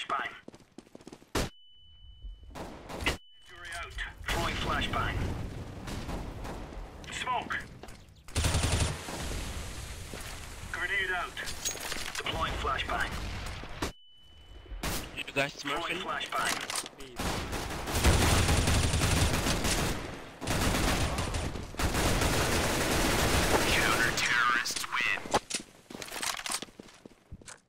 flashbang. Incendiary out. Throwing flashbang. Smoke. Grenade out. Deploying flashbang. You guys Throwing smoking? flashbang. B